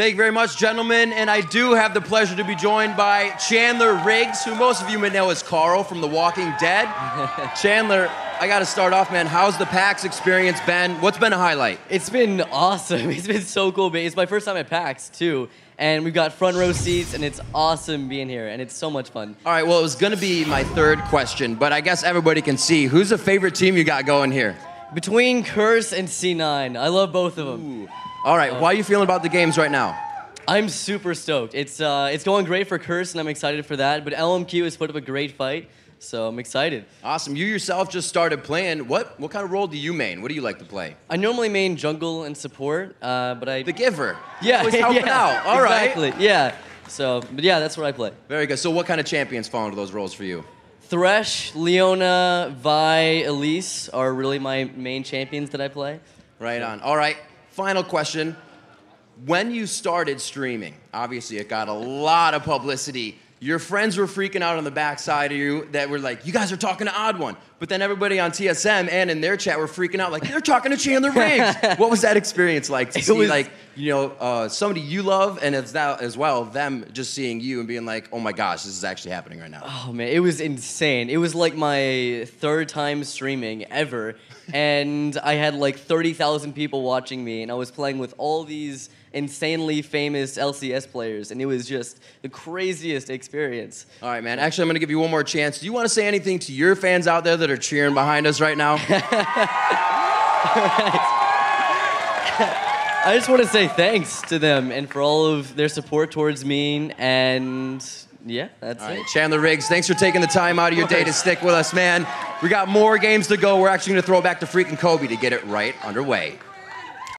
Thank you very much, gentlemen. And I do have the pleasure to be joined by Chandler Riggs, who most of you may know as Carl from The Walking Dead. Chandler, I got to start off, man. How's the PAX experience been? What's been a highlight? It's been awesome. It's been so cool. It's my first time at PAX, too. And we've got front row seats, and it's awesome being here, and it's so much fun. All right, well, it was going to be my third question, but I guess everybody can see. Who's the favorite team you got going here? Between Curse and C9, I love both of them. Ooh. All right, how are you feeling about the games right now? I'm super stoked. It's uh, it's going great for Curse, and I'm excited for that. But LMQ has put up a great fight, so I'm excited. Awesome. You yourself just started playing. What what kind of role do you main? What do you like to play? I normally main jungle and support, uh, but I The giver. yeah, Always helping yeah, out. All right. exactly. Yeah. So, but yeah, that's what I play. Very good. So, what kind of champions fall into those roles for you? Thresh, Leona, Vi, Elise are really my main champions that I play. Right on. All right. Final question. When you started streaming, obviously it got a lot of publicity. Your friends were freaking out on the backside of you that were like, you guys are talking to Odd One. But then everybody on TSM and in their chat were freaking out like, they're talking to Chandler Riggs. what was that experience like to It see was- like, you know, uh, somebody you love and as, that, as well, them just seeing you and being like, oh my gosh, this is actually happening right now. Oh man, it was insane. It was like my third time streaming ever, and I had like 30,000 people watching me, and I was playing with all these insanely famous LCS players, and it was just the craziest experience. All right, man. Actually, I'm going to give you one more chance. Do you want to say anything to your fans out there that are cheering behind us right now? I just want to say thanks to them and for all of their support towards me, and yeah, that's it. Chandler Riggs, thanks for taking the time out of your day to stick with us, man. We got more games to go. We're actually going to throw it back to freaking Kobe to get it right underway.